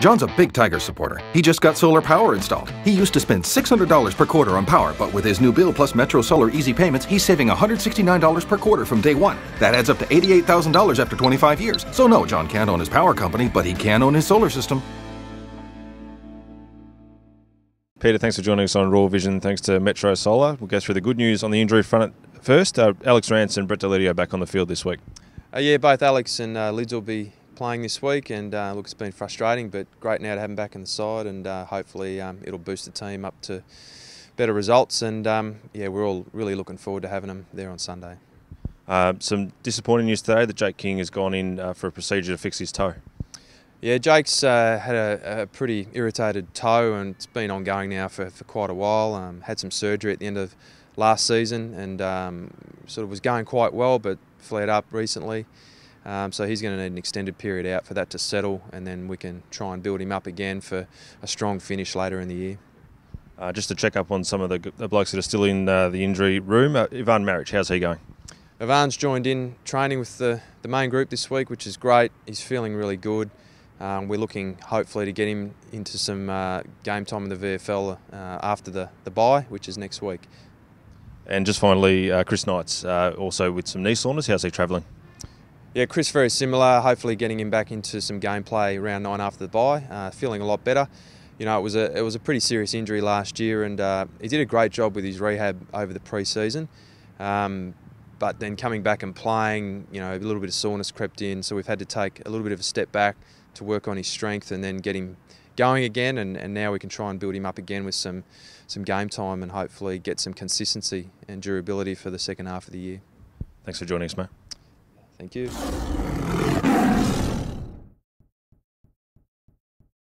John's a big Tiger supporter. He just got solar power installed. He used to spend $600 per quarter on power, but with his new bill plus Metro Solar Easy Payments, he's saving $169 per quarter from day one. That adds up to $88,000 after 25 years. So no, John can't own his power company, but he can own his solar system. Peter, thanks for joining us on Roar Vision. Thanks to Metro Solar. We'll go through the good news on the injury front first. Uh, Alex Rance and Brett Deledio back on the field this week. Uh, yeah, both Alex and uh, Lids will be playing this week, and uh, look, it's been frustrating, but great now to have him back in the side, and uh, hopefully um, it'll boost the team up to better results. And um, yeah, we're all really looking forward to having him there on Sunday. Uh, some disappointing news today that Jake King has gone in uh, for a procedure to fix his toe. Yeah, Jake's uh, had a, a, pretty irritated toe, and it's been ongoing now for, for quite a while. Um, had some surgery at the end of last season, and um, sort of was going quite well, but flared up recently. Um, so he's going to need an extended period out for that to settle, and then we can try and build him up again for a strong finish later in the year. Uh, just to check up on some of the, the blokes that are still in uh, the injury room, uh, Ivan Maric, how's he going? Ivan's joined in training with the, the main group this week, which is great. He's feeling really good. Um, we're looking hopefully to get him into some uh, game time in the VFL uh, after the, the bye, which is next week. And just finally, uh, Chris Knights, also with some knee soreness. How's he travelling? Yeah, Chris very similar. Hopefully, getting him back into some gameplay round nine after the bye. Uh, feeling a lot better. You know, it was a it was a pretty serious injury last year, and uh, he did a great job with his rehab over the pre-season. Um, but then coming back and playing, you know, a little bit of soreness crept in, so we've had to take a little bit of a step back to work on his strength and then get him going again. And, and now we can try and build him up again with some some game time and hopefully get some consistency and durability for the second half of the year. Thanks for joining us, mate. Thank you.